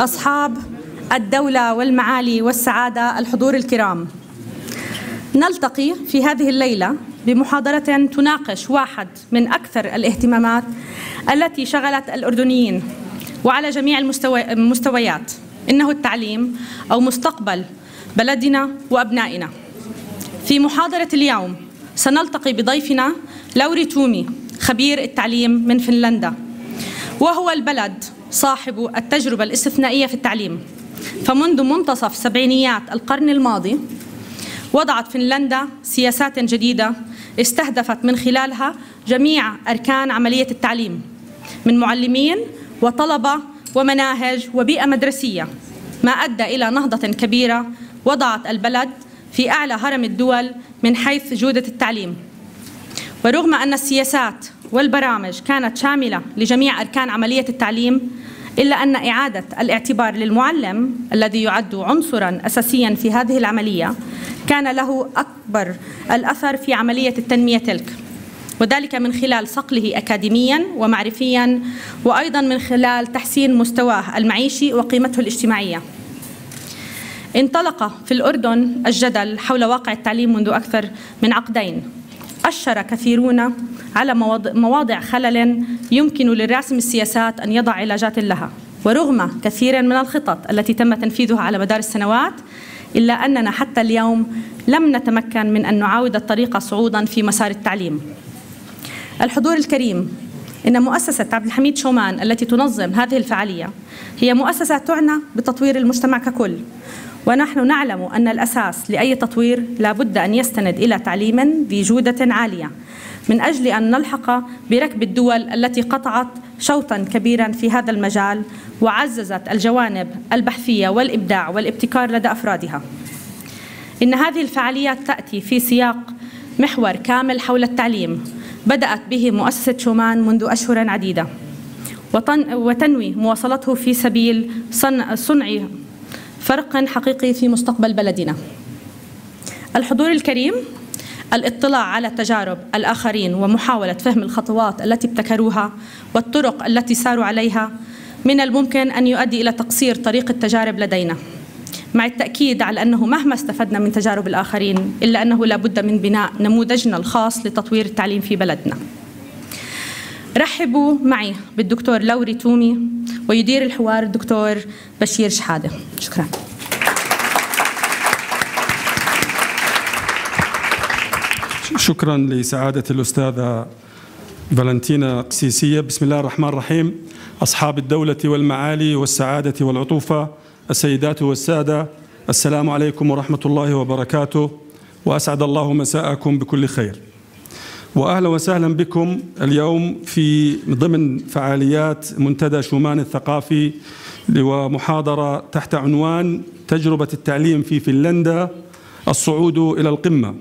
أصحاب الدولة والمعالي والسعادة الحضور الكرام. نلتقي في هذه الليلة بمحاضرة تناقش واحد من أكثر الاهتمامات التي شغلت الأردنيين وعلى جميع المستويات. إنه التعليم أو مستقبل بلدنا وأبنائنا. في محاضرة اليوم سنلتقي بضيفنا لوري تومي خبير التعليم من فنلندا وهو البلد صاحب التجربة الاستثنائية في التعليم. فمنذ منتصف سبعينيات القرن الماضي وضعت فنلندا سياسات جديدة استهدفت من خلالها جميع أركان عملية التعليم من معلمين وطلبة ومناهج وبيئة مدرسية ما أدى إلى نهضة كبيرة وضعت البلد في أعلى هرم الدول من حيث جودة التعليم. ورغم أن السياسات والبرامج كانت شاملة لجميع أركان عملية التعليم إلا أن إعادة الاعتبار للمعلم الذي يعد عنصرا أساسيا في هذه العملية كان له أكبر الأثر في عملية التنمية تلك. وذلك من خلال صقله أكاديميا ومعرفيا وأيضا من خلال تحسين مستواه المعيشي وقيمته الاجتماعية. انطلق في الأردن الجدل حول واقع التعليم منذ أكثر من عقدين. أشر كثيرون على مواضع خلل يمكن للراسم السياسات أن يضع علاجات لها. ورغم كثير من الخطط التي تم تنفيذها على مدار السنوات إلا أننا حتى اليوم لم نتمكن من أن نعاود الطريق صعودا في مسار التعليم. الحضور الكريم. إن مؤسسة عبد الحميد شومان التي تنظم هذه الفعالية هي مؤسسة تعنى بتطوير المجتمع ككل. ونحن نعلم أن الأساس لأي تطوير لا بد أن يستند إلى تعليم ذي جودة عالية. من أجل أن نلحق بركب الدول التي قطعت شوطا كبيرا في هذا المجال وعززت الجوانب البحثية والإبداع والابتكار لدى أفرادها. إن هذه الفعاليات تأتي في سياق محور كامل حول التعليم بدأت به مؤسسة شومان منذ أشهر عديدة وتنوي مواصلته في سبيل صنع فرق حقيقي في مستقبل بلدنا. الحضور الكريم الاطلاع على تجارب الآخرين ومحاولة فهم الخطوات التي ابتكروها والطرق التي ساروا عليها من الممكن أن يؤدي إلى تقصير طريق التجارب لدينا. مع التأكيد على أنه مهما استفدنا من تجارب الآخرين إلا أنه لا بد من بناء نموذجنا الخاص لتطوير التعليم في بلدنا. رحبوا معي بالدكتور لوري تومي ويدير الحوار الدكتور بشير شحادة. شكرا. شكرا لسعادة الأستاذة فالنتينا قسيسية. بسم الله الرحمن الرحيم. أصحاب الدولة والمعالي والسعادة والعطوفة السيدات والسادة السلام عليكم ورحمة الله وبركاته وأسعد الله مساءكم بكل خير. واهلا وسهلا بكم اليوم في ضمن فعاليات منتدى شومان الثقافي ومحاضره تحت عنوان تجربة التعليم في فنلندا الصعود إلى القمة.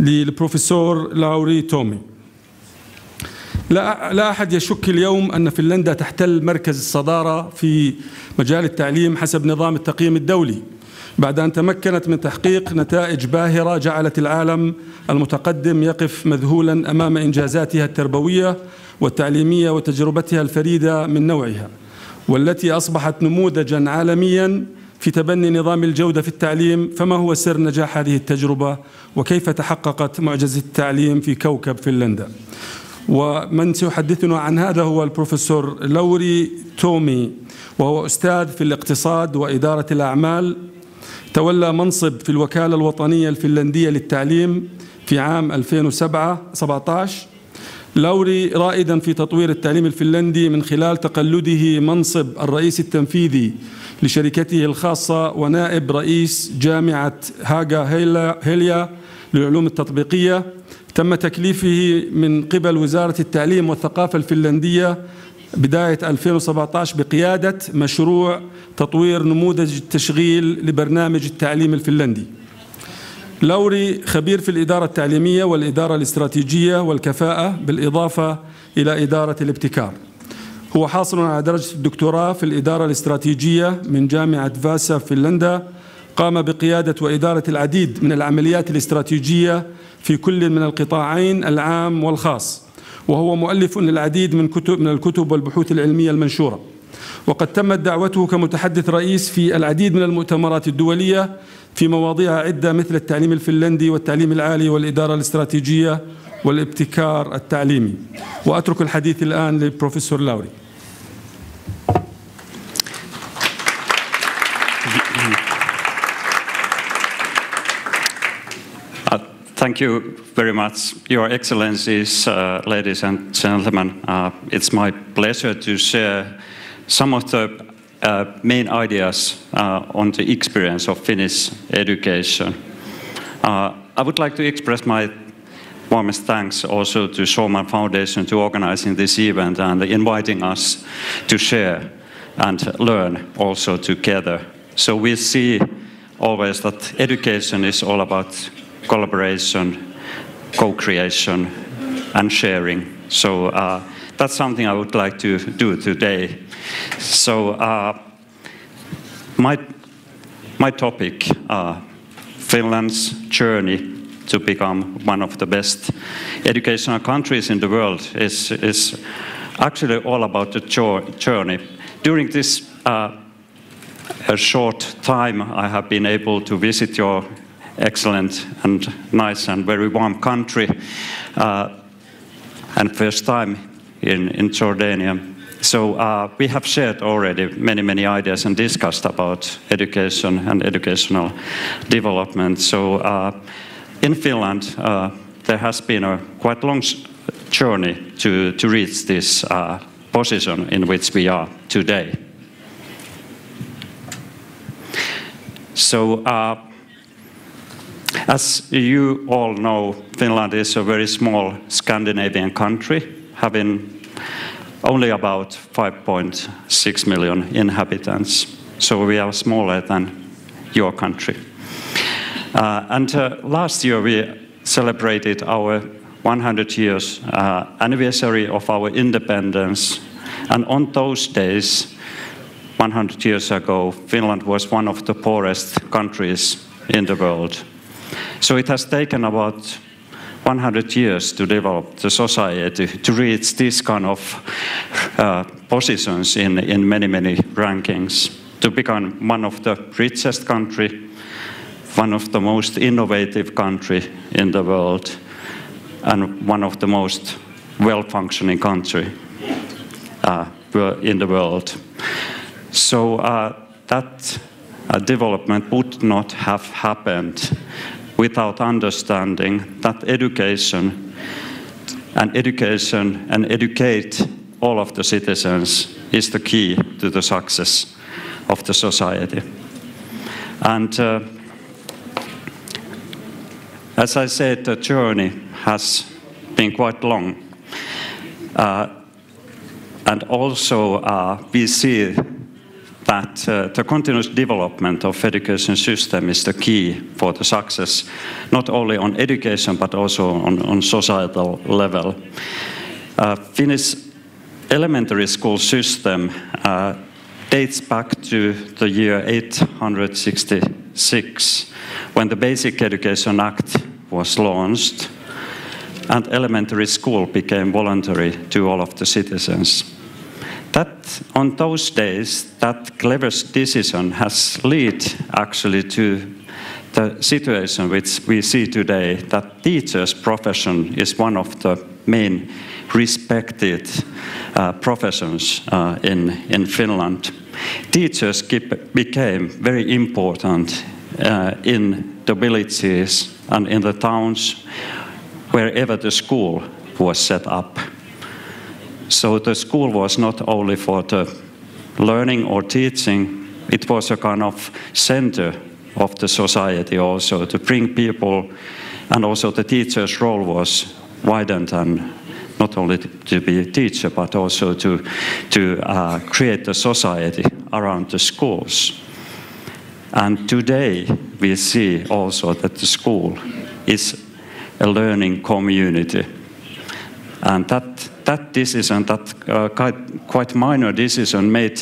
للبروفيسور لاوري تومي. لا لا أحد يشك اليوم أن فنلندا تحتل مركز الصدارة في مجال التعليم حسب نظام التقييم الدولي بعد أن تمكنت من تحقيق نتائج باهرة جعلت العالم المتقدم يقف مذهولا أمام إنجازاتها التربوية والتعليمية وتجربتها الفريدة من نوعها والتي أصبحت نموذجا عالميا في تبني نظام الجودة في التعليم فما هو سر نجاح هذه التجربة؟ وكيف تحققت معجزة التعليم في كوكب فنلندا؟ ومن سيحدثنا عن هذا هو البروفيسور لوري تومي وهو أستاذ في الاقتصاد وإدارة الأعمال. تولى منصب في الوكالة الوطنية الفنلندية للتعليم في عام 2007 17 لوري رائدا في تطوير التعليم الفنلندي من خلال تقلده منصب الرئيس التنفيذي لشركته الخاصة ونائب رئيس جامعة هاغا هيليا للعلوم التطبيقية. تم تكليفه من قبل وزارة التعليم والثقافة الفنلندية بداية 2017 بقيادة مشروع تطوير نموذج التشغيل لبرنامج التعليم الفنلندي. لوري خبير في الإدارة التعليمية والإدارة الاستراتيجية والكفاءة بالإضافة إلى إدارة الابتكار. هو حاصل على درجة الدكتوراه في الإدارة الاستراتيجية من جامعة فاسا فنلندا. قام بقيادة وإدارة العديد من العمليات الاستراتيجية في كل من القطاعين العام والخاص. وهو مؤلف للعديد من كتب من الكتب والبحوث العلمية المنشورة. وقد تمت دعوته كمتحدث رئيس في العديد من المؤتمرات الدولية في مواضيع عدة مثل التعليم الفنلندي والتعليم العالي والإدارة الاستراتيجية والابتكار التعليمي وأترك الحديث الآن للبروفيسور لاوري Uh, Thank you very much, Your Excellencies, uh, ladies and gentlemen. Uh, it's my pleasure to share some of the uh, main ideas uh, on the experience of Finnish education. Uh, I would like to express my warmest thanks also to Shoman Foundation to organizing this event and inviting us to share and learn also together. So we see always that education is all about collaboration, co-creation, and sharing. So uh, that's something I would like to do today. So uh, my, my topic, uh, Finland's journey to become one of the best educational countries in the world is, is actually all about the journey. During this uh, short time, I have been able to visit your excellent and nice and very warm country, uh, and first time in, in Jordania. So uh, we have shared already many, many ideas and discussed about education and educational development. So uh, in Finland, uh, there has been a quite long journey to, to reach this uh, position in which we are today. So, uh, as you all know, Finland is a very small Scandinavian country, having only about 5.6 million inhabitants. So we are smaller than your country. Uh, and uh, last year we celebrated our 100 years uh, anniversary of our independence. And on those days, 100 years ago, Finland was one of the poorest countries in the world. So it has taken about 100 years to develop the society to reach this kind of uh, positions in, in many, many rankings, to become one of the richest country, one of the most innovative country in the world, and one of the most well-functioning country uh, in the world. So uh, that uh, development would not have happened without understanding that education and education and educate all of the citizens is the key to the success of the society. And uh, as I said, the journey has been quite long. Uh, and also, uh, we see that uh, the continuous development of education system is the key for the success, not only on education but also on, on societal level. Uh, Finnish elementary school system uh, dates back to the year 866 when the Basic Education Act was launched and elementary school became voluntary to all of the citizens that on those days that clever decision has led actually to the situation which we see today that teachers profession is one of the main respected uh, professions uh, in, in Finland. Teachers keep, became very important uh, in the villages and in the towns wherever the school was set up. So the school was not only for the learning or teaching, it was a kind of center of the society also to bring people, and also the teacher's role was widened and not only to be a teacher but also to, to uh, create a society around the schools. And today we see also that the school is a learning community. And that that decision, that uh, quite, quite minor decision made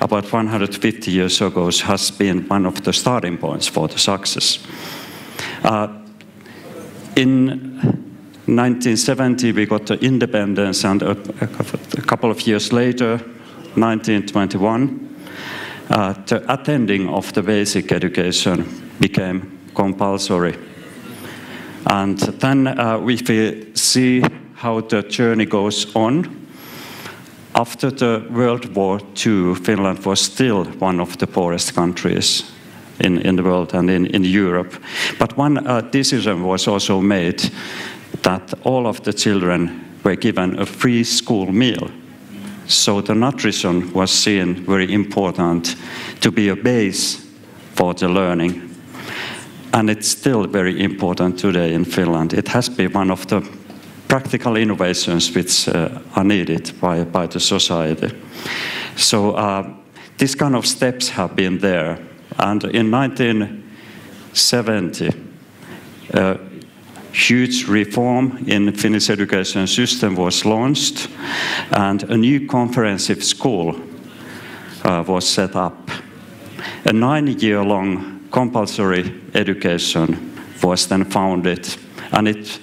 about 150 years ago, has been one of the starting points for the success. Uh, in 1970, we got the independence, and a, a couple of years later, 1921, uh, the attending of the basic education became compulsory. And then uh, we see how the journey goes on. After the World War II, Finland was still one of the poorest countries in, in the world and in, in Europe. But one uh, decision was also made that all of the children were given a free school meal. So the nutrition was seen very important to be a base for the learning. And it's still very important today in Finland. It has been one of the practical innovations which uh, are needed by, by the society. So uh, these kind of steps have been there. And in 1970, uh, huge reform in Finnish education system was launched and a new comprehensive school uh, was set up. A nine-year-long compulsory education was then founded and it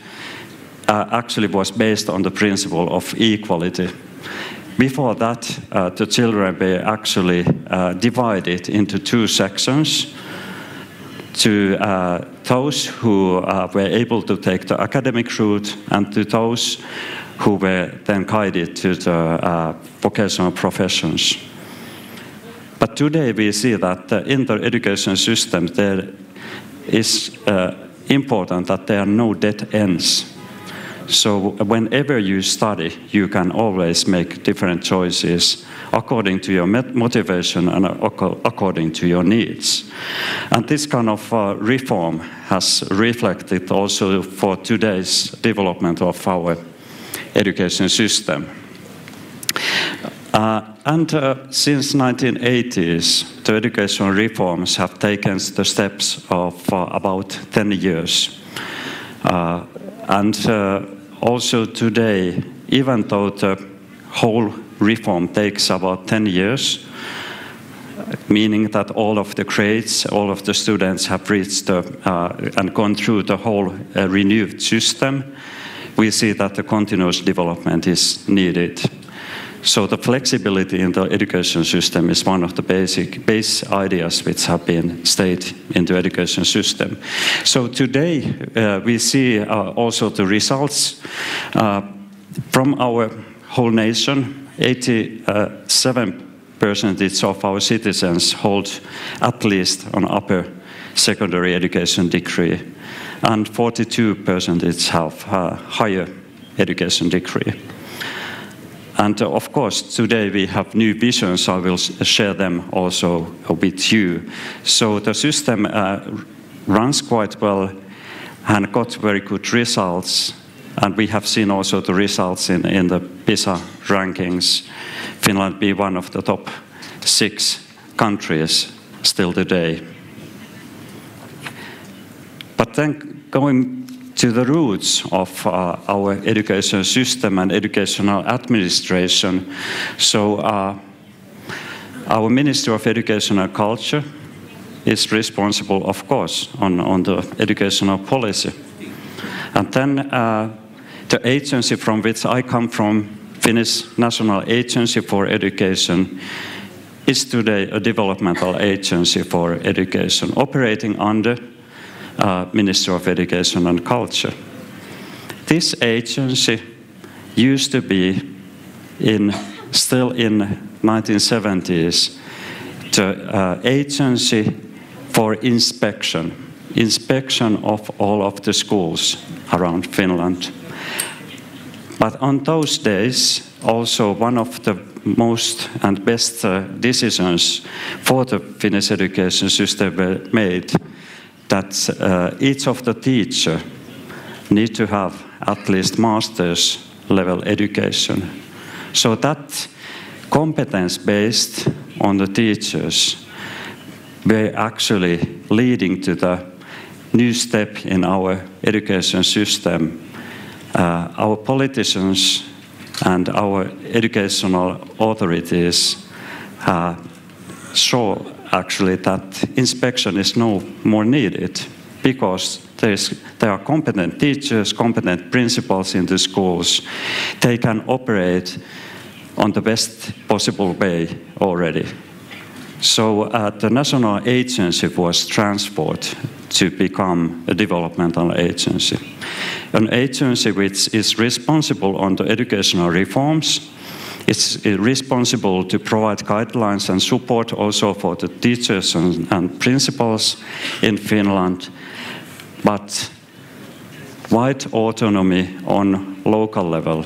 uh, actually was based on the principle of equality. Before that, uh, the children were actually uh, divided into two sections to uh, those who uh, were able to take the academic route and to those who were then guided to the uh, vocational professions. But today we see that in the education system there is uh, important that there are no dead ends. So whenever you study, you can always make different choices according to your motivation and according to your needs. And this kind of uh, reform has reflected also for today's development of our education system. Uh, and uh, since 1980s, the education reforms have taken the steps of uh, about 10 years. Uh, and uh, also today, even though the whole reform takes about 10 years, meaning that all of the grades, all of the students have reached uh, and gone through the whole uh, renewed system, we see that the continuous development is needed. So the flexibility in the education system is one of the basic base ideas which have been stayed in the education system. So today uh, we see uh, also the results uh, from our whole nation. 87 percentage of our citizens hold at least an upper secondary education degree, and 42% have a higher education degree. And uh, of course, today we have new visions. I will share them also with you. So the system uh, runs quite well and got very good results. And we have seen also the results in, in the PISA rankings. Finland be one of the top six countries still today. But then going to the roots of uh, our education system and educational administration. So uh, our Minister of Education and Culture is responsible, of course, on, on the educational policy. And then uh, the agency from which I come from, Finnish National Agency for Education, is today a developmental agency for education operating under uh, Minister of Education and Culture. This agency used to be in still in 1970s the uh, agency for inspection inspection of all of the schools around Finland. But on those days, also one of the most and best uh, decisions for the Finnish education system were made that uh, each of the teacher need to have at least master's level education. So that competence based on the teachers were actually leading to the new step in our education system. Uh, our politicians and our educational authorities uh, saw actually that inspection is no more needed because there are competent teachers, competent principals in the schools. They can operate on the best possible way already. So uh, the national agency was transferred to become a developmental agency. An agency which is responsible on the educational reforms, it's responsible to provide guidelines and support also for the teachers and, and principals in Finland, but wide autonomy on local level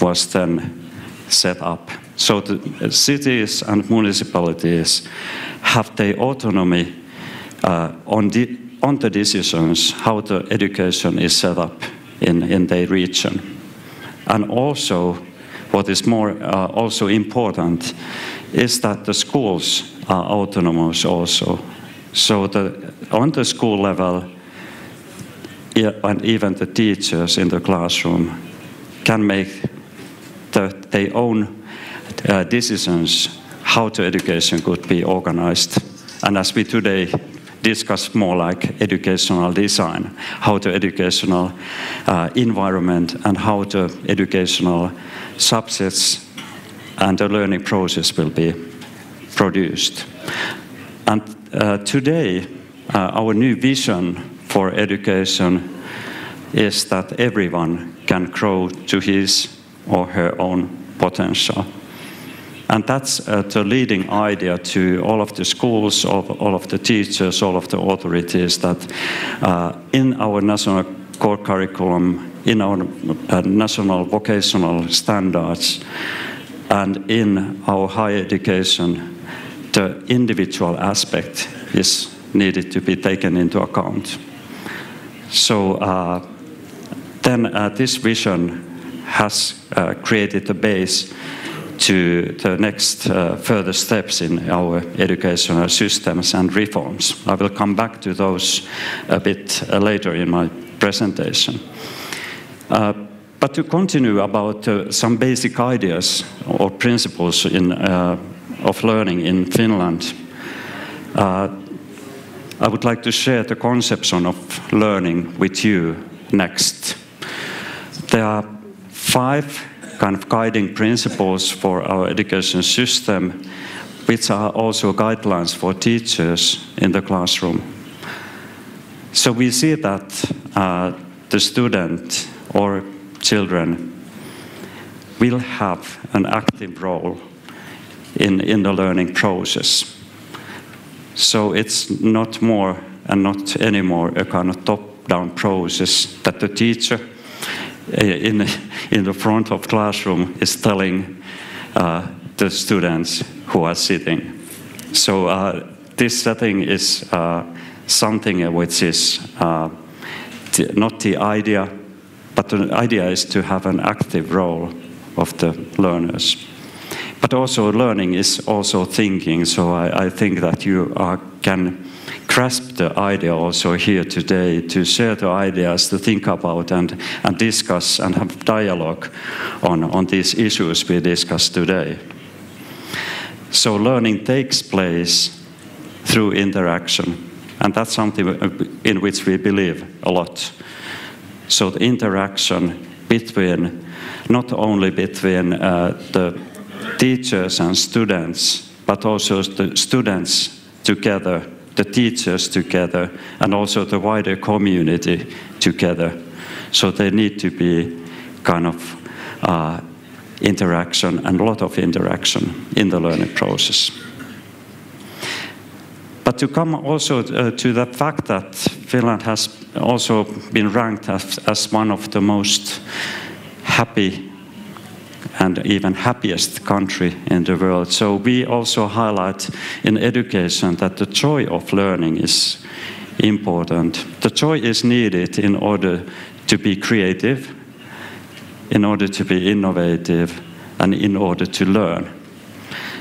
was then set up. So the cities and municipalities have their autonomy uh, on, the, on the decisions how the education is set up in, in their region. And also, what is more uh, also important is that the schools are autonomous also. So the, on the school level, and even the teachers in the classroom can make the, their own uh, decisions how the education could be organized. And as we today discuss more like educational design, how the educational uh, environment and how the educational subjects and the learning process will be produced. And uh, today, uh, our new vision for education is that everyone can grow to his or her own potential. And that's uh, the leading idea to all of the schools, of all of the teachers, all of the authorities that uh, in our national core curriculum, in our uh, national vocational standards, and in our higher education, the individual aspect is needed to be taken into account. So uh, then uh, this vision has uh, created the base to the next uh, further steps in our educational systems and reforms. I will come back to those a bit uh, later in my presentation. Uh, but to continue about uh, some basic ideas or principles in, uh, of learning in Finland, uh, I would like to share the conception of learning with you next. There are five kind of guiding principles for our education system, which are also guidelines for teachers in the classroom. So we see that uh, the student or children will have an active role in, in the learning process. So it's not more and not anymore a kind of top-down process that the teacher in, in the front of classroom is telling uh, the students who are sitting. So uh, this setting is uh, something which is uh, not the idea, but the idea is to have an active role of the learners. But also learning is also thinking, so I, I think that you are, can grasp the idea also here today, to share the ideas, to think about and, and discuss and have dialogue on, on these issues we discussed today. So learning takes place through interaction, and that's something in which we believe a lot. So the interaction between, not only between uh, the teachers and students, but also the students together the teachers together and also the wider community together. So they need to be kind of uh, interaction and a lot of interaction in the learning process. But to come also uh, to the fact that Finland has also been ranked as, as one of the most happy and even happiest country in the world. So we also highlight in education that the joy of learning is important. The joy is needed in order to be creative, in order to be innovative, and in order to learn.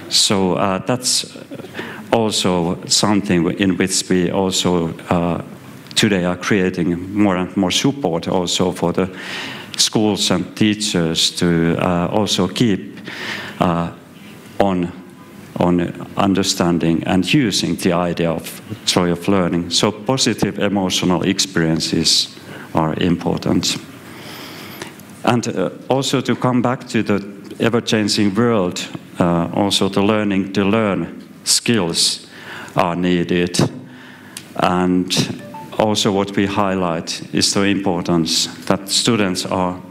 So uh, that's also something in which we also uh, today are creating more and more support also for the schools and teachers to uh, also keep uh, on on understanding and using the idea of joy of learning. So positive emotional experiences are important. And uh, also to come back to the ever-changing world, uh, also the learning to learn skills are needed. And also what we highlight is the importance that students are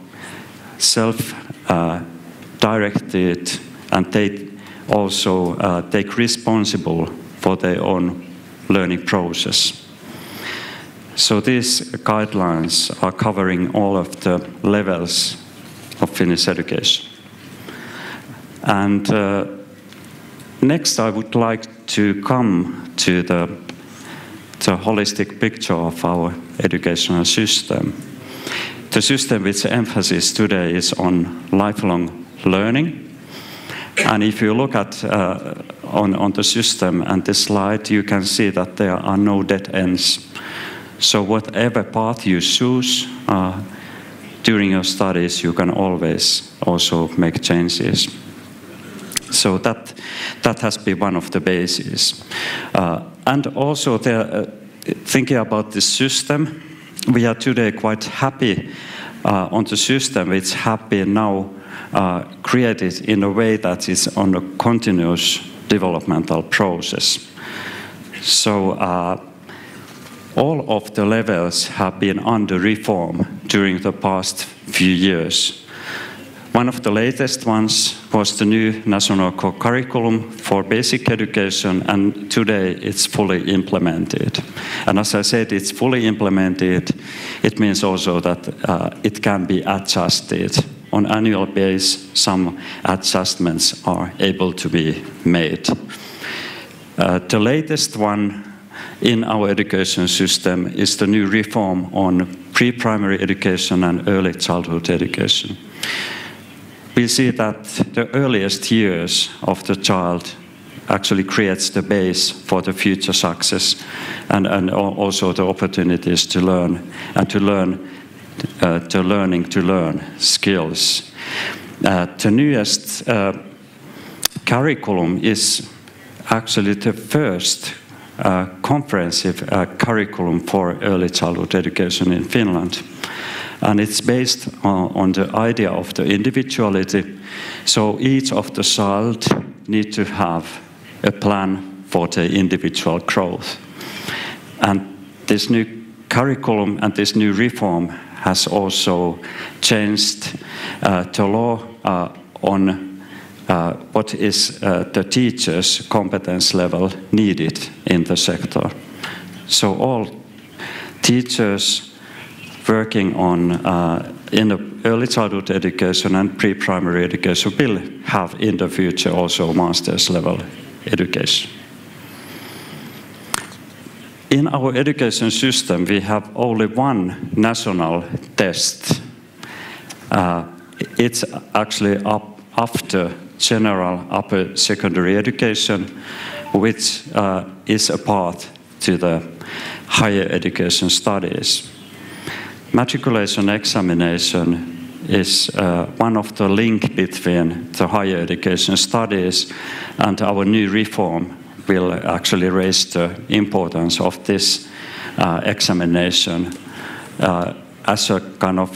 self-directed uh, and they also uh, take responsible for their own learning process. So these guidelines are covering all of the levels of Finnish education. And uh, next I would like to come to the, the holistic picture of our educational system. The system with emphasis today is on lifelong learning. And if you look at uh, on, on the system and this slide, you can see that there are no dead ends. So whatever path you choose uh, during your studies, you can always also make changes. So that, that has been one of the bases. Uh, and also there, uh, thinking about the system, we are today quite happy uh, on the system which have been now uh, created in a way that is on a continuous developmental process. So all of the levels have been under reform during the past few years. One of the latest ones was the new national curriculum for basic education, and today it's fully implemented. And as I said, it's fully implemented. It means also that uh, it can be adjusted on annual basis. Some adjustments are able to be made. Uh, the latest one in our education system is the new reform on pre-primary education and early childhood education. We see that the earliest years of the child actually creates the base for the future success and, and also the opportunities to learn and to learn uh, to learning to learn skills. Uh, the newest uh, curriculum is actually the first uh, comprehensive uh, curriculum for early childhood education in Finland. And it's based on, on, the idea of the individuality. So each of the child need to have a plan for the individual growth. And this new curriculum and this new reform has also changed uh, the law uh, on uh, what is uh, the teacher's competence level needed in the sector. So all teachers working on uh, in the early childhood education and pre-primary education will have in the future also master's level education. In our education system, we have only one national test. Uh, it's actually up after general upper secondary education, which uh, is a path to the higher education studies. Matriculation examination is uh, one of the link between the higher education studies and our new reform will actually raise the importance of this uh, examination uh, as a kind of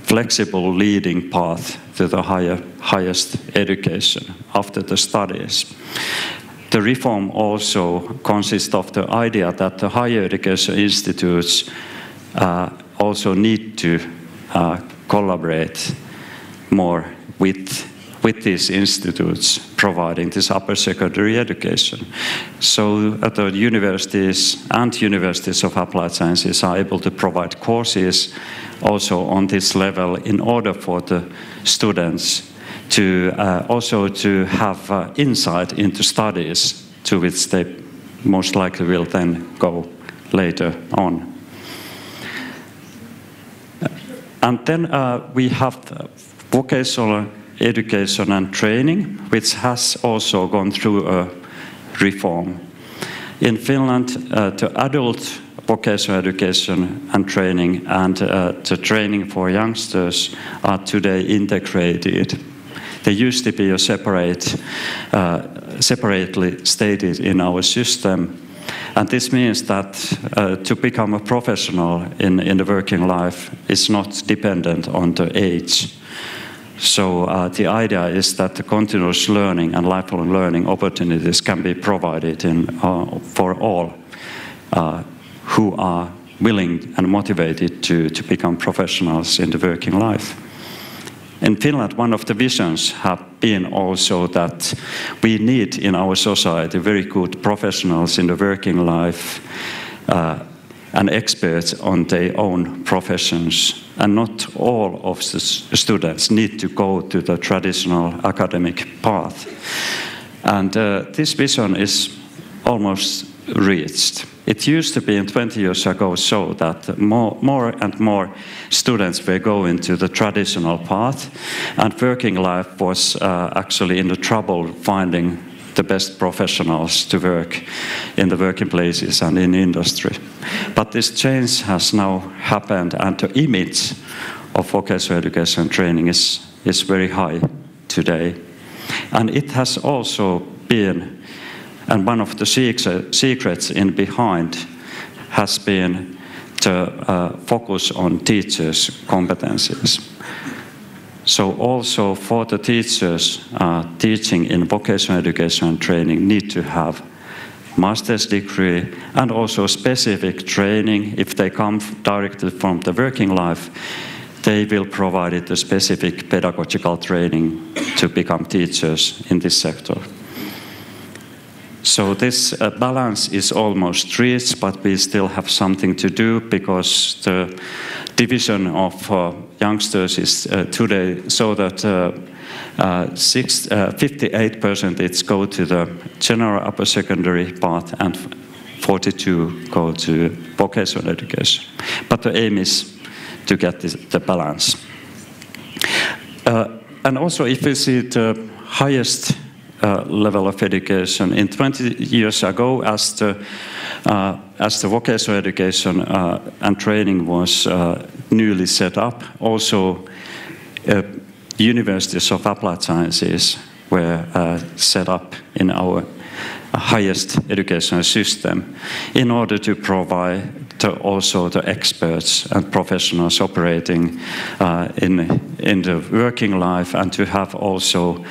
flexible leading path to the higher, highest education after the studies. The reform also consists of the idea that the higher education institutes uh, also need to uh, collaborate more with with these institutes providing this upper secondary education. So the universities and universities of applied sciences are able to provide courses also on this level in order for the students to uh, also to have uh, insight into studies to which they most likely will then go later on. And then uh, we have vocational education and training, which has also gone through a reform. In Finland, uh, the adult vocational education and training and uh, the training for youngsters are today integrated. They used to be separate, uh, separately stated in our system. And this means that uh, to become a professional in, in the working life is not dependent on the age So uh, the idea is that the continuous learning and lifelong learning opportunities can be provided in, uh, for all uh, who are willing and motivated to, to become professionals in the working life. In Finland, one of the visions have been also that we need in our society very good professionals in the working life uh, and experts on their own professions. And not all of the students need to go to the traditional academic path. And uh, this vision is almost reached. It used to be in 20 years ago so that more, more and more students were going to the traditional path, and working life was uh, actually in the trouble finding the best professionals to work in the working places and in industry. But this change has now happened, and the image of vocational education training is, is very high today. And it has also been and one of the secrets in behind has been to uh, focus on teachers' competencies. So also for the teachers uh, teaching in vocational education and training need to have master's degree and also specific training. If they come directly from the working life, they will provide a specific pedagogical training to become teachers in this sector. So this uh, balance is almost reached, but we still have something to do because the division of uh, youngsters is uh, today so that uh, uh, six, 58% uh, it's go to the general upper secondary path and 42 go to vocational education. But the aim is to get this, the balance. and also if you see the highest uh, level of education. In 20 years ago, as the, uh, as the vocational education uh, and training was uh, newly set up, also uh, universities of applied sciences were set up in our highest educational system in order to provide to also the experts and professionals operating in, in the working life and to have also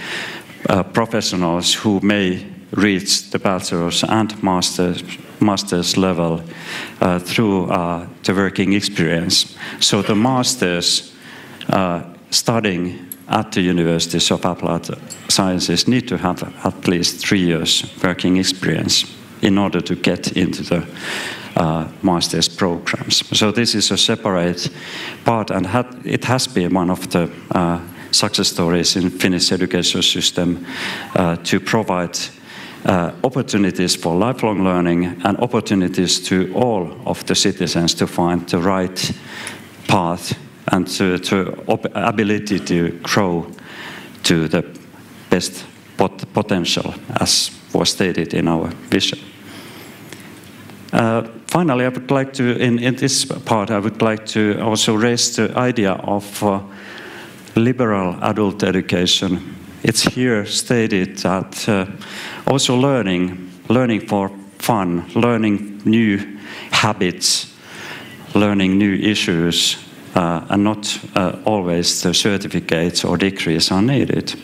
uh, professionals who may reach the bachelor's and master's, master's level uh, through uh, the working experience. So the masters uh, studying at the universities of applied sciences need to have at least three years working experience in order to get into the uh, master's programs. So this is a separate part, and it has been one of the uh, success stories in Finnish education system uh, to provide uh, opportunities for lifelong learning and opportunities to all of the citizens to find the right path and to, to ability to grow to the best pot potential as was stated in our vision. Uh, finally, I would like to, in, in, this part, I would like to also raise the idea of uh, liberal adult education, it's here stated that uh, also learning, learning for fun, learning new habits, learning new issues, uh, and not uh, always the certificates or degrees are needed.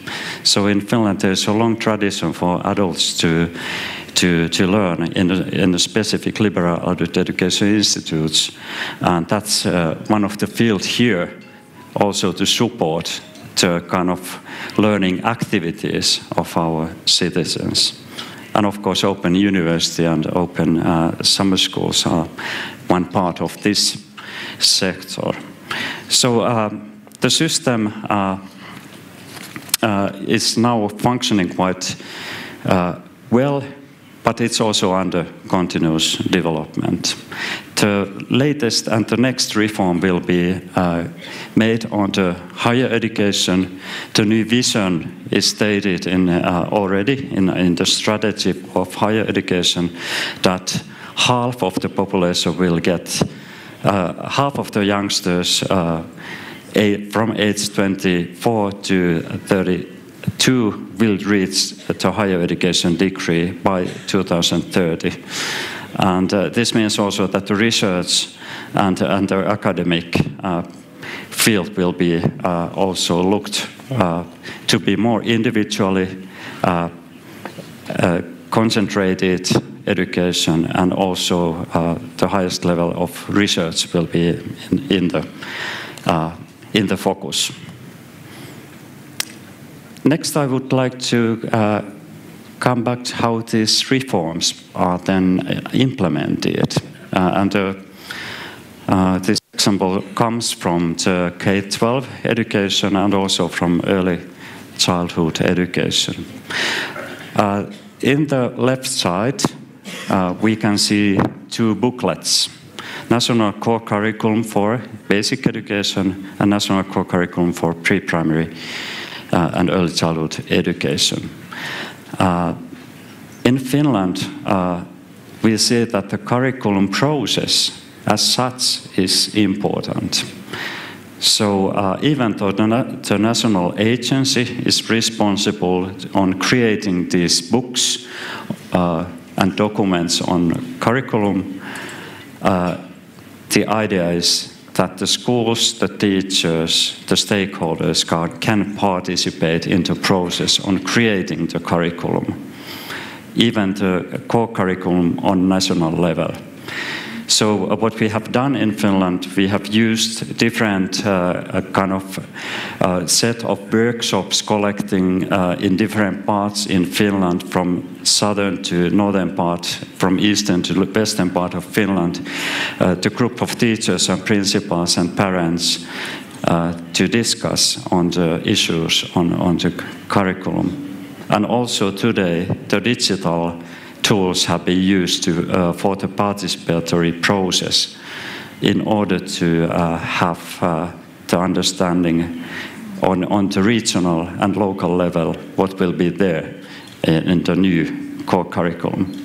So in Finland, there's a long tradition for adults to to, to learn in the, in the specific liberal adult education institutes, and that's uh, one of the fields here also to support the kind of learning activities of our citizens. And of course, open university and open uh, summer schools are one part of this sector. So uh, the system uh, uh is now functioning quite uh, well but it's also under continuous development. The latest and the next reform will be uh, made on the higher education. The new vision is stated in, uh, already in, in the strategy of higher education that half of the population will get, uh, half of the youngsters uh, from age 24 to 32 will reach the higher education degree by 2030. And uh, this means also that the research and, and the academic uh, field will be uh, also looked uh, to be more individually uh, uh, concentrated education and also the highest level of research will be in, in the, in the focus. Next, I would like to come back to how these reforms are then implemented. Uh, and uh, uh, this example comes from the K-12 education and also from early childhood education. Uh, in the left side, uh, we can see two booklets. National Core Curriculum for Basic Education and National Core Curriculum for Pre-Primary uh, and Early Childhood Education. In Finland, we see that the curriculum process as such is important. So uh, even though the, the, national agency is responsible on creating these books uh, and documents on curriculum, uh, the idea is that the schools, the teachers, the stakeholders can participate in the process on creating the curriculum, even the core curriculum on national level. So uh, what we have done in Finland, we have used different uh, kind of uh, set of workshops collecting uh, in different parts in Finland, from southern to northern part, from eastern to western part of Finland, uh, the group of teachers and principals and parents uh, to discuss on the issues on, on the curriculum. And also today, the digital tools have been used to, uh, for the participatory process in order to uh, have uh, the understanding on, on the regional and local level what will be there in, in the new core curriculum.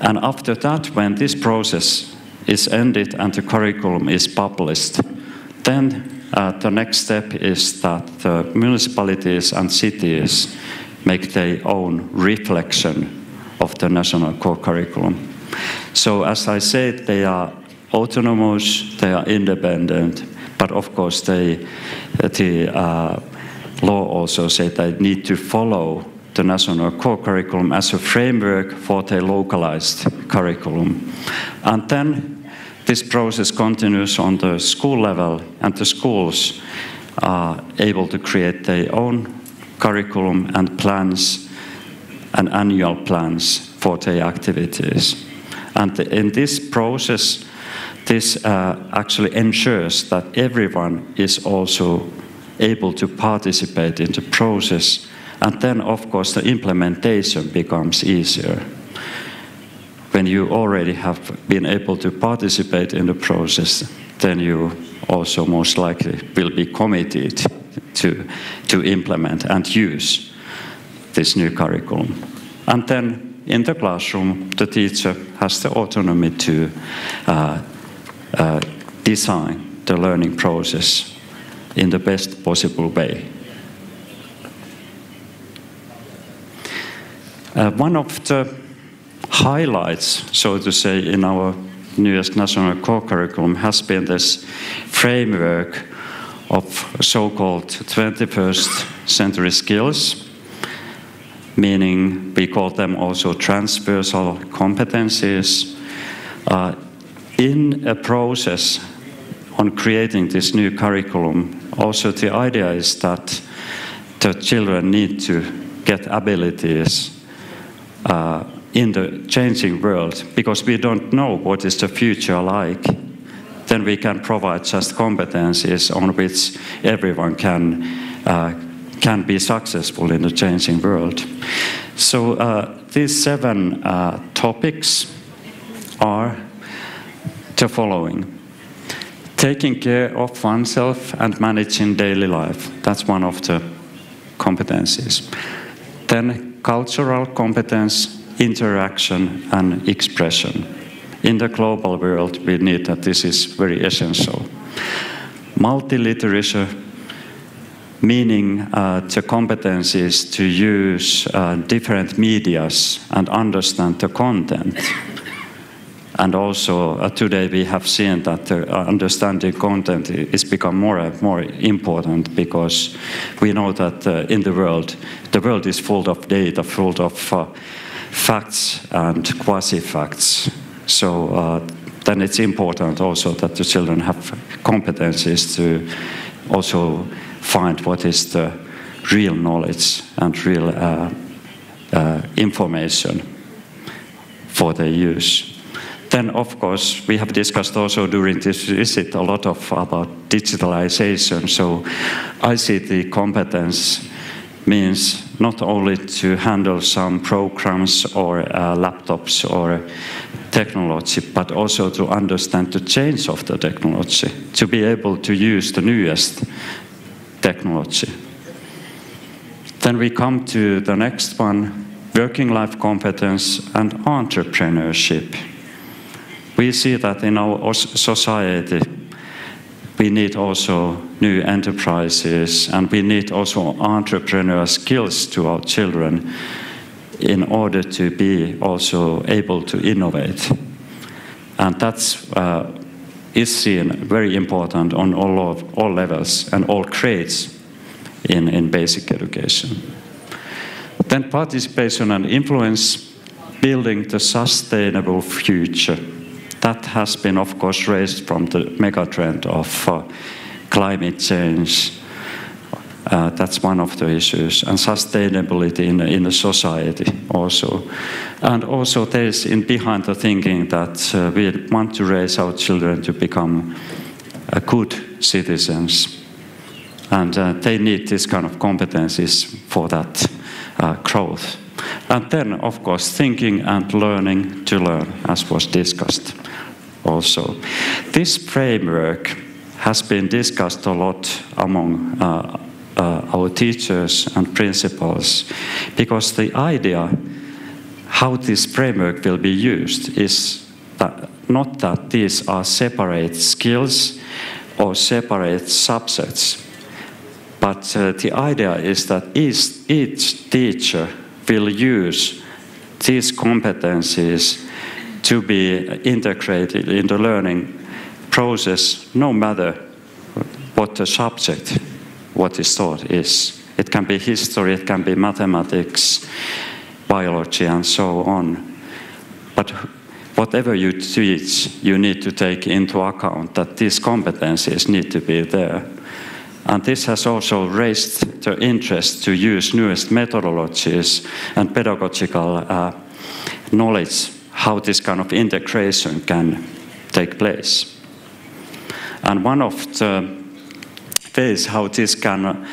And after that, when this process is ended and the curriculum is published, then uh, the next step is that the municipalities and cities make their own reflection of the national core curriculum. So as I said, they are autonomous, they are independent, but of course they, the uh, law also said they need to follow the national core curriculum as a framework for the localized curriculum. And then this process continues on the school level, and the schools are able to create their own curriculum and plans and annual plans for their activities. And in this process, this uh, actually ensures that everyone is also able to participate in the process. And then, of course, the implementation becomes easier. When you already have been able to participate in the process, then you also most likely will be committed to, to implement and use this new curriculum. And then in the classroom, the teacher has the autonomy to uh, uh, design the learning process in the best possible way. Uh, one of the highlights, so to say, in our newest national core curriculum has been this framework of so-called 21st century skills meaning we call them also transversal competencies. Uh, in a process on creating this new curriculum, also the idea is that the children need to get abilities uh, in the changing world because we don't know what is the future like. Then we can provide just competencies on which everyone can uh, can be successful in the changing world. So uh, these seven uh, topics are the following. Taking care of oneself and managing daily life. That's one of the competencies. Then cultural competence, interaction and expression. In the global world, we need that this is very essential. Multiliterature meaning uh, the to use uh, different medias and understand the content. And also uh, today we have seen that uh, understanding content is become more and more important because we know that uh, in the world, the world is full of data, full of uh, facts and quasi-facts. So then it's important also that the children have competencies to also find what is the real knowledge and real uh, uh, information for their use. Then, of course, we have discussed also during this visit a lot of about digitalization. So, ICT competence means not only to handle some programs or uh, laptops or technology, but also to understand the change of the technology, to be able to use the newest technology. Then we come to the next one working life competence and entrepreneurship. We see that in our society, we need also new enterprises and we need also entrepreneurial skills to our children in order to be also able to innovate. And that's uh, is seen very important on all, of, all levels and all grades in, in basic education. Then participation and influence, building the sustainable future. That has been, of course, raised from the megatrend of uh, climate change, uh, that's one of the issues, and sustainability in, in the society also. And also, there's in behind the thinking that uh, we want to raise our children to become uh, good citizens, and uh, they need this kind of competencies for that uh, growth. And then, of course, thinking and learning to learn, as was discussed also. This framework has been discussed a lot among uh, our teachers and principals because the idea how this framework will be used is that not that these are separate skills or separate subjects but uh, the idea is that each, each teacher will use these competencies to be integrated in the learning process no matter what the subject what is taught is. It can be history, it can be mathematics, biology, and so on. But whatever you teach, you need to take into account that these competencies need to be there. And this has also raised the interest to use newest methodologies and pedagogical uh, knowledge, how this kind of integration can take place. And one of the ways how this can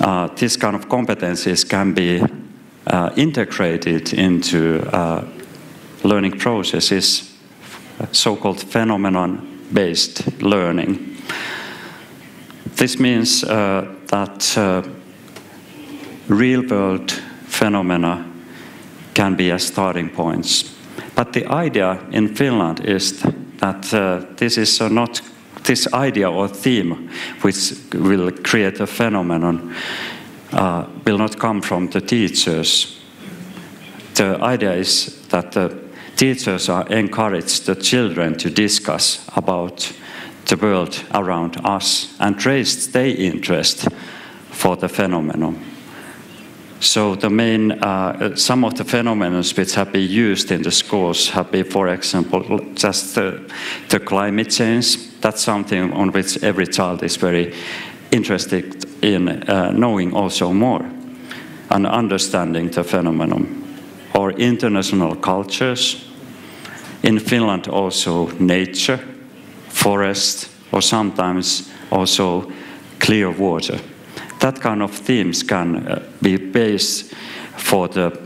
uh, this kind of competencies can be uh, integrated into uh, learning processes, so-called phenomenon-based learning. This means uh, that uh, real-world phenomena can be as starting points. But the idea in Finland is that uh, this is not this idea or theme which will create a phenomenon uh, will not come from the teachers. The idea is that the teachers are encouraged the children to discuss about the world around us and raise their interest for the phenomenon. So the main, uh, some of the phenomena which have been used in the schools have been, for example, just the, the climate change. That's something on which every child is very interested in uh, knowing also more and understanding the phenomenon. Or international cultures. In Finland also nature, forest, or sometimes also clear water that kind of themes can uh, be based for the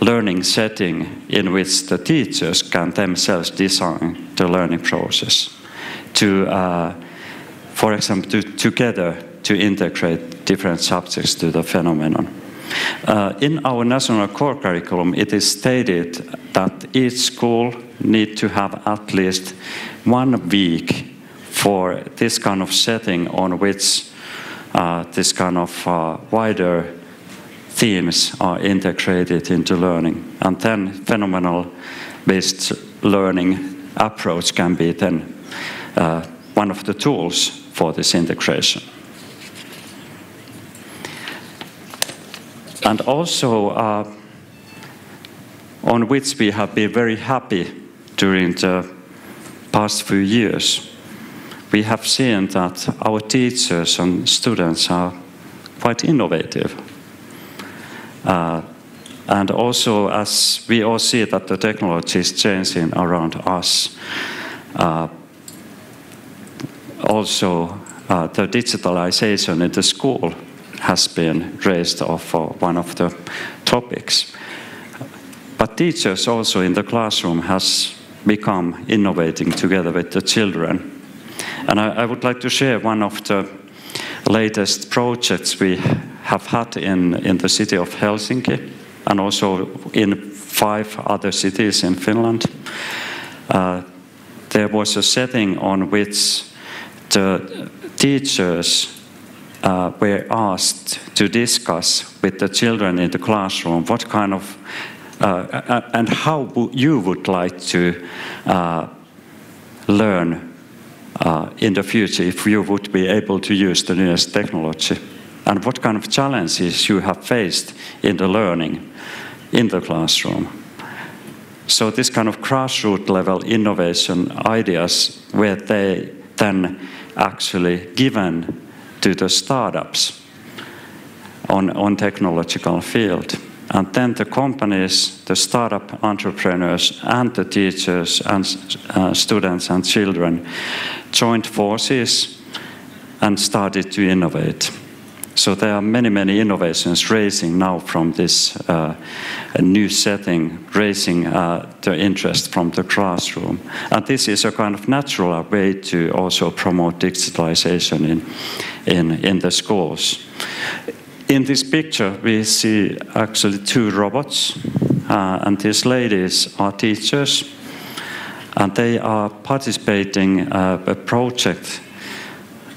learning setting in which the teachers can themselves design the learning process to, uh, for example, to, together to integrate different subjects to the phenomenon. Uh, in our national core curriculum, it is stated that each school need to have at least one week for this kind of setting on which this kind of uh, wider themes are integrated into learning. And then phenomenal based learning approach can be then uh, one of the tools for this integration. And also, uh, on which we have been very happy during the past few years, we have seen that our teachers and students are quite innovative. Uh, and also, as we all see that the technology is changing around us, uh, also uh, the digitalization in the school has been raised off one of the topics. But teachers also in the classroom has become innovating together with the children. And I, I would like to share one of the latest projects we have had in, in the city of Helsinki and also in five other cities in Finland. Uh, there was a setting on which the teachers uh, were asked to discuss with the children in the classroom what kind of uh, and how you would like to uh, learn Uh, in the future if you would be able to use the newest technology and what kind of challenges you have faced in the learning in the classroom. So this kind of grassroots level innovation ideas where they then actually given to the startups on, on technological field. And then the companies, the startup entrepreneurs, and the teachers and uh, students and children joined forces and started to innovate. So there are many, many innovations raising now from this uh, new setting, raising uh, the interest from the classroom. And this is a kind of natural way to also promote digitalization in, in, in the schools. In this picture, we see actually two robots, uh, and these ladies are teachers, and they are participating uh, a project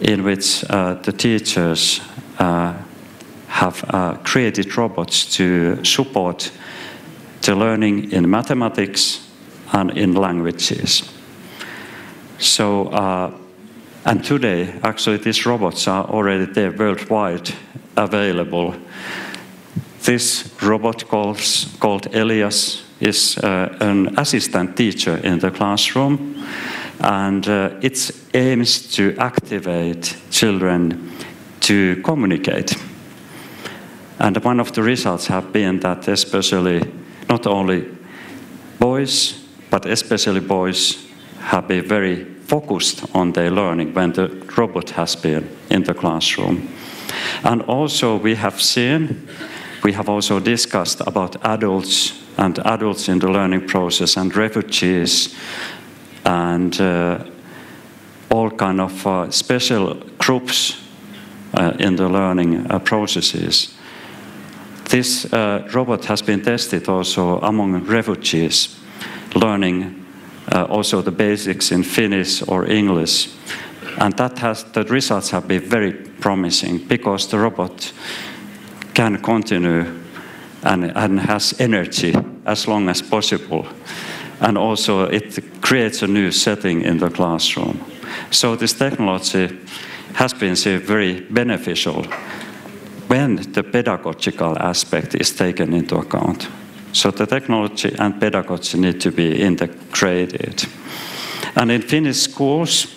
in which uh, the teachers uh, have uh, created robots to support the learning in mathematics and in languages. So, uh, and today, actually, these robots are already there worldwide available. This robot calls, called Elias is uh, an assistant teacher in the classroom, and uh, it aims to activate children to communicate. And one of the results have been that especially not only boys, but especially boys have been very focused on their learning when the robot has been in the classroom. And also we have seen, we have also discussed about adults and adults in the learning process and refugees and uh, all kind of uh, special groups uh, in the learning uh, processes. This uh, robot has been tested also among refugees, learning also the basics in Finnish or English. And that has, the results have been very promising because the robot can continue and, and has energy as long as possible. And also it creates a new setting in the classroom. So this technology has been very beneficial when the pedagogical aspect is taken into account. So the technology and pedagogy need to be integrated. And in Finnish schools,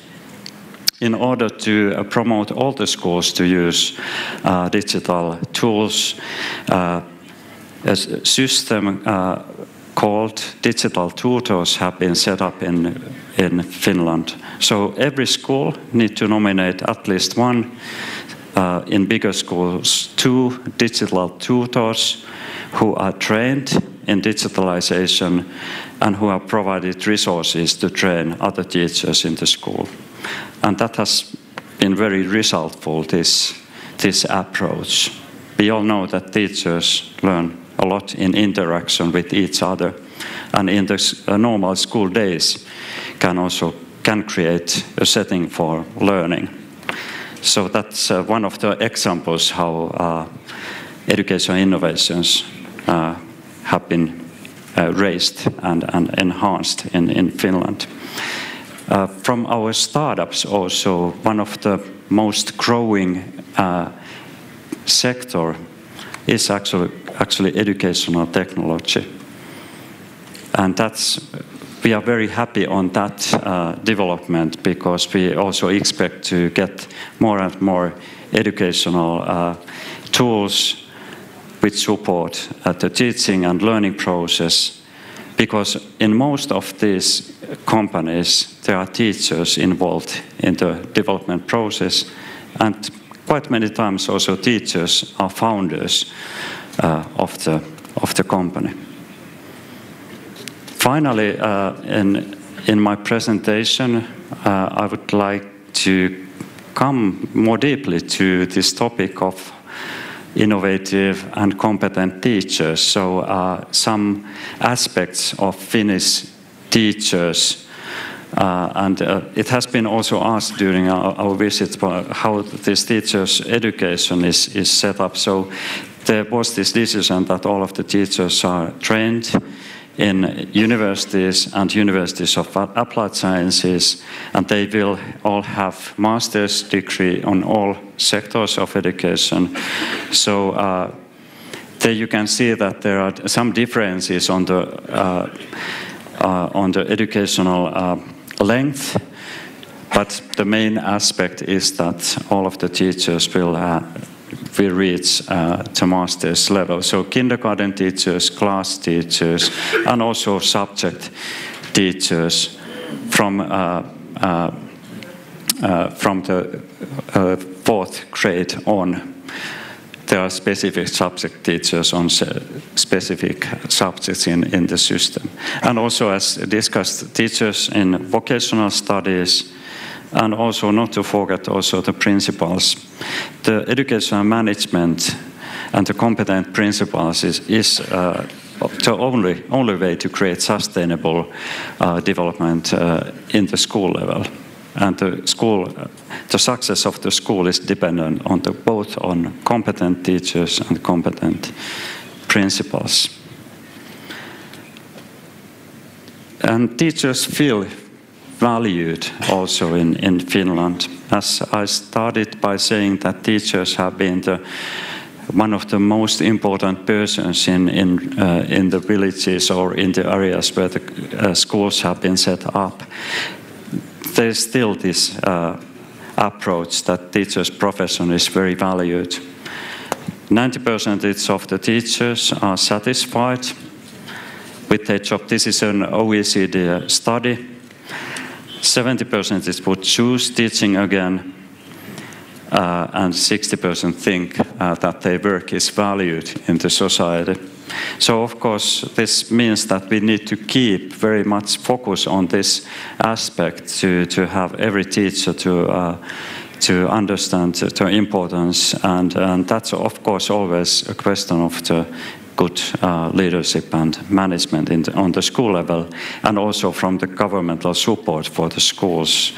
in order to uh, promote all the schools to use uh, digital tools, uh, a system called digital tutors have been set up in, in Finland. So every school need to nominate at least one, uh, in bigger schools, two digital tutors who are trained in digitalization and who have provided resources to train other teachers in the school. And that has been very resultful, this, this approach. We all know that teachers learn a lot in interaction with each other. And in the uh, normal school days can also can create a setting for learning. So that's uh, one of the examples how uh, education innovations uh, have been uh, raised and, and enhanced in, in Finland. Uh, from our startups also, one of the most growing uh, sector is actually, actually educational technology. And that's, we are very happy on that uh, development because we also expect to get more and more educational uh, tools which support uh, the teaching and learning process because in most of these companies there are teachers involved in the development process and quite many times also teachers are founders uh, of, the, of the company. Finally, uh, in, in my presentation, uh, I would like to come more deeply to this topic of innovative and competent teachers. So uh, some aspects of Finnish teachers uh, and uh, it has been also asked during our, our visit how this teachers' education is, is set up. So there was this decision that all of the teachers are trained in universities and universities of applied sciences, and they will all have master's degree on all sectors of education. So uh, there you can see that there are some differences on the uh, uh, on the educational uh, length, but the main aspect is that all of the teachers will, will reach uh, the master's level. So kindergarten teachers, class teachers, and also subject teachers from, uh, uh, uh from the uh, fourth grade on there are specific subject teachers on specific subjects in, in the system. And also, as discussed, teachers in vocational studies, and also not to forget also the principals. The educational management and the competent principals is, is uh, the only, only way to create sustainable uh, development uh, in the school level and the school, the success of the school is dependent on the, both on competent teachers and competent principals. And teachers feel valued also in, in Finland. As I started by saying that teachers have been the, one of the most important persons in, in, uh, in the villages or in the areas where the uh, schools have been set up there's still this uh, approach that teachers' profession is very valued. 90% of the teachers are satisfied with their job. This is an OECD study. 70% is would choose teaching again, uh, and 60% think uh, that their work is valued in the society. So of course, this means that we need to keep very much focus on this aspect to, to have every teacher to uh, to understand the importance, and, and that's of course always a question of the good uh, leadership and management the, on the school level, and also from the governmental support for the schools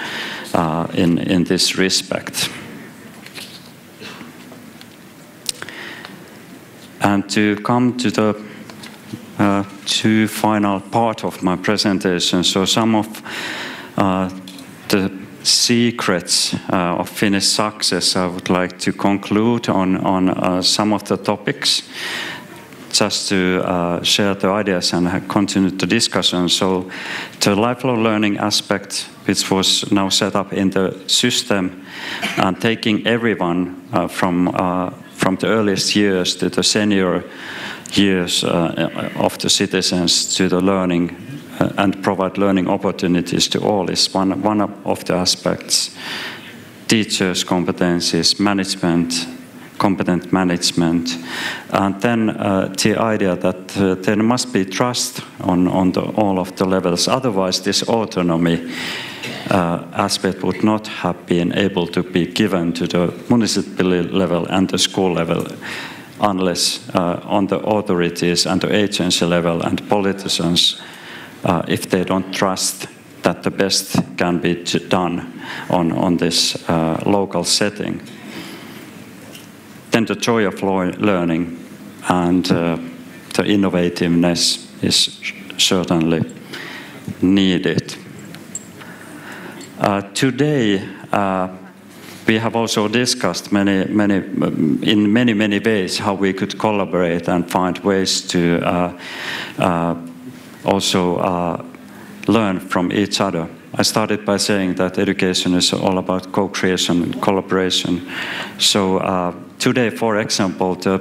uh, in, in this respect. And to come to the uh, two final part of my presentation, so some of uh, the secrets uh, of Finnish success, I would like to conclude on, on uh, some of the topics just to uh, share the ideas and continue the discussion. So the lifelong learning aspect, which was now set up in the system, and taking everyone uh, from uh, from the earliest years to the senior years uh, of the citizens to the learning uh, and provide learning opportunities to all is one, one of the aspects. Teachers' competencies, management, competent management, and then uh, the idea that uh, there must be trust on, on the, all of the levels. Otherwise, this autonomy uh, aspect would not have been able to be given to the municipal level and the school level unless uh, on the authorities and the agency level and politicians, uh, if they don't trust that the best can be done on, on this uh, local setting. Then the joy of learning and uh, the innovativeness is certainly needed. Uh, today, uh, we have also discussed many, many, in many, many ways how we could collaborate and find ways to uh, uh also uh, learn from each other. I started by saying that education is all about co-creation and collaboration. So today, for example, the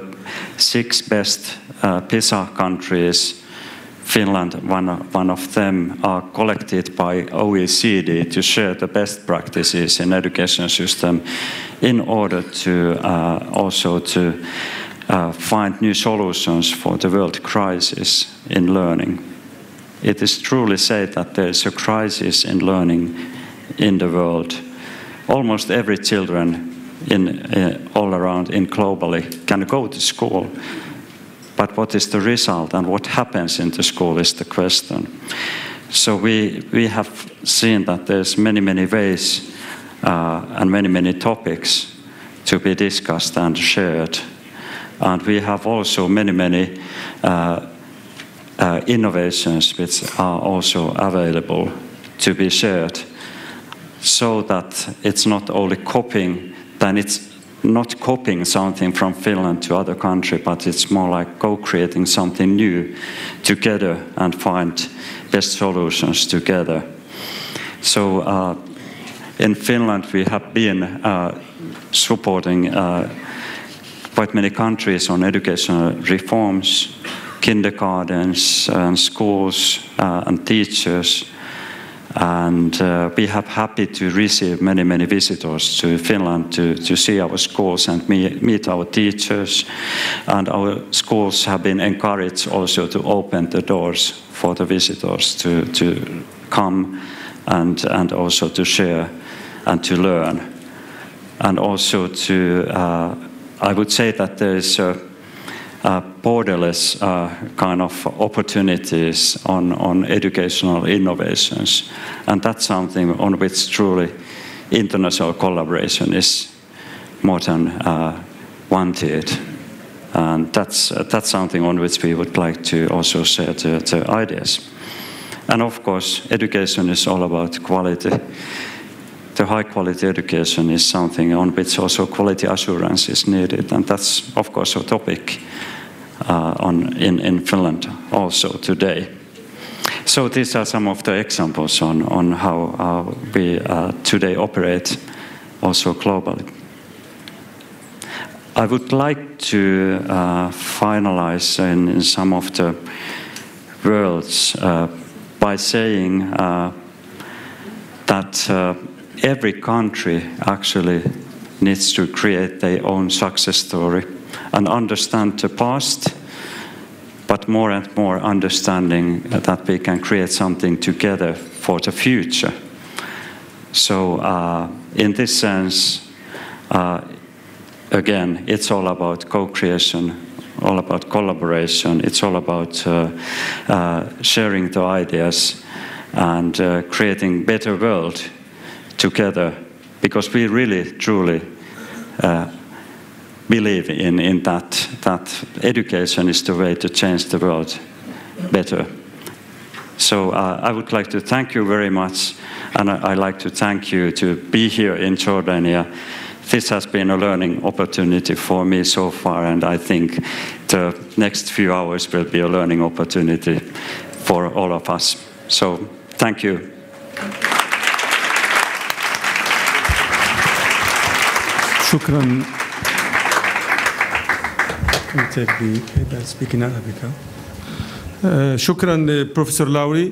six best PISA countries Finland, one, one of them, are collected by OECD to share the best practices in education system in order to uh, also to uh, find new solutions for the world crisis in learning. It is truly said that there is a crisis in learning in the world. Almost every children in, uh, all around in globally can go to school but what is the result and what happens in the school is the question. So we, we have seen that there's many, many ways uh, and many, many topics to be discussed and shared. And we have also many, many uh, uh, innovations which are also available to be shared so that it's not only copying, then it's not copying something from Finland to other country, but it's more like co-creating something new together and find best solutions together. So uh, in Finland, we have been uh, supporting uh, quite many countries on educational reforms, kindergartens and schools uh, and teachers and uh, we have happy to receive many, many visitors to Finland to, to see our schools and meet, meet our teachers. And our schools have been encouraged also to open the doors for the visitors to, to come and, and also to share and to learn. And also to, uh, I would say that there is a borderless uh, kind of opportunities on, on educational innovations. And that's something on which truly international collaboration is more than uh, wanted. And that's, uh, that's something on which we would like to also share the, the ideas. And of course, education is all about quality. The high quality education is something on which also quality assurance is needed. And that's, of course, a topic uh, on, in, in Finland also today. So these are some of the examples on, on how uh, we uh, today operate also globally. I would like to uh, finalize in, in, some of the words uh, by saying uh, that uh, every country actually needs to create their own success story and understand the past, but more and more understanding that we can create something together for the future. So, uh, in this sense, uh, again, it's all about co creation, all about collaboration, it's all about uh, uh sharing the ideas and uh, creating better world together because we really, truly uh, believe in, in that, that education is the way to change the world better. So uh, I would like to thank you very much, and I, would like to thank you to be here in Jordania. This has been a learning opportunity for me so far, and I think the next few hours will be a learning opportunity for all of us. So thank you. شكرا take the speaking Arabic. Uh, شكرا بروفيسور لاوري